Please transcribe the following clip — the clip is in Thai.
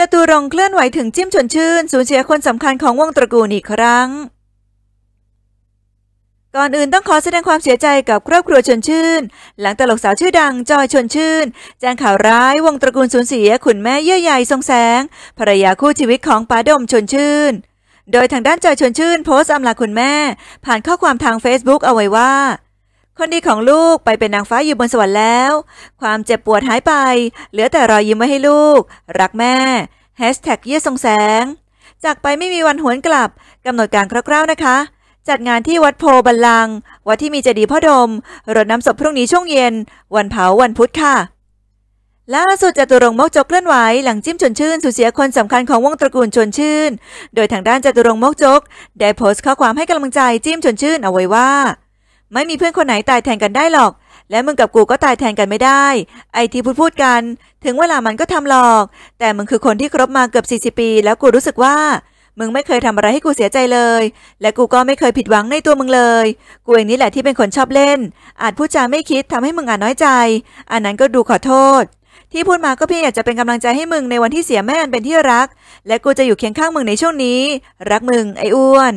จตุรงเคลื่อนไหวถึงจิ้มชวนชื่น สูญเสียคนสำคัญของวงตระกูลอีกครั้ง ก่อนอื่นต้องขอแสดงความเสียใจกับครอบครัวชวนชื่น หลังตลกสาวชื่อดังจอยชวนชื่น แจ้งข่าวร้ายวงตระกูลสูญเสียขุนแม่เยื่อใยทรงแสง ภรรยาคู่ชีวิตของป๋าดมชวนชื่น โดยทางด้านจอยชวนชื่น โพสต์อำลาคุณแม่ ผ่านข้อความทาง Facebook เอาไว้ว่า คนดีของลูกไปเป็นนางฟ้าอยู่บนสวรรค์แล้ว ความเจ็บปวดหายไป เหลือแต่รอยยิ้มไว้ให้ลูก รักแม่แฮชแท็กเยี่ยทรงแสง จากไปไม่มีวันหวนกลับกำหนดการคร่าวๆนะคะ จัดงานที่วัดโพบัลลัง วัดที่มีเจดีย์พ่อดม รดน้ำศพพรุ่งนี้ช่วงเย็น วันเผาวันพุธค่ะล่าสุดจตุรงมกจกเคลื่อนไหวหลังจิ้มชวนชื่นสูญเสียคนสำคัญของวงตระกูลชวนชื่น โดยทางด้านจตุรงมกจก ได้โพสต์ข้อความให้กำลังใจจิ้มชวนชื่นเอาไว้ว่า ไม่มีเพื่อนคนไหนตายแทนกันได้หรอก และมึงกับกูก็ตายแทนกันไม่ได้ ไอที่พูดพูดกัน ถึงเวลามันก็ทำหรอก แต่มึงคือคนที่ครบมาเกือบ40ปี แล้วกูรู้สึกว่า มึงไม่เคยทำอะไรให้กูเสียใจเลย และกูก็ไม่เคยผิดหวังในตัวมึงเลย กูเองนี่แหละที่เป็นคนชอบเล่น อาจพูดจาไม่คิดทำให้มึงอ่าจน้อยใจ อันนั้นก็ดูขอโทษที่พูดมาก็เพียงอยากจะเป็นกำลังใจให้มึงในวันที่เสียแม่อันเป็นที่รัก และกูจะอยู่เคียงข้างมึงในช่วงนี้ รักมึงไอ้อ้วน